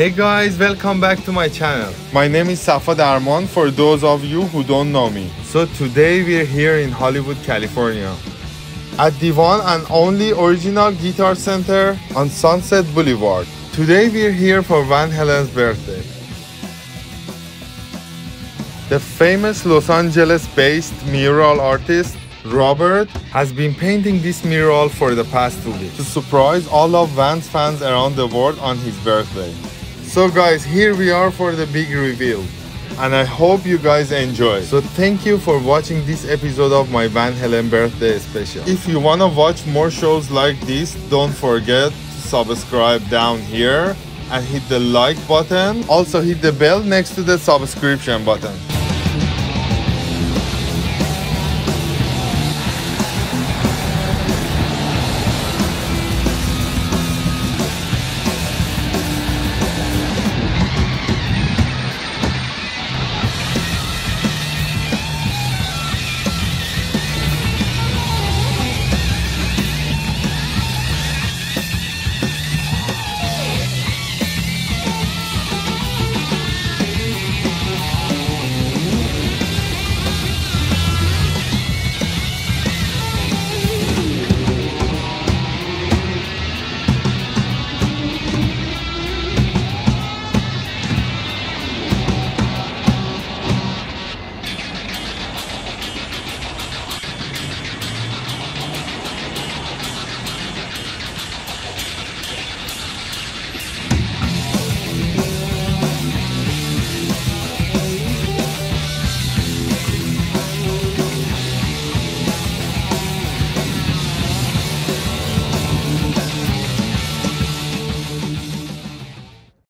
Hey guys, welcome back to my channel. My name is Safa Darman for those of you who don't know me. So today we're here in Hollywood, California. At the one and only original Guitar Center on Sunset Boulevard. Today we're here for Van Halen's birthday. The famous Los Angeles-based mural artist Robert has been painting this mural for the past two weeks to surprise all of Van's fans around the world on his birthday. So guys, here we are for the big reveal. And I hope you guys enjoy. So thank you for watching this episode of my Van Halen birthday special. If you wanna watch more shows like this, don't forget to subscribe down here and hit the like button. Also hit the bell next to the subscription button.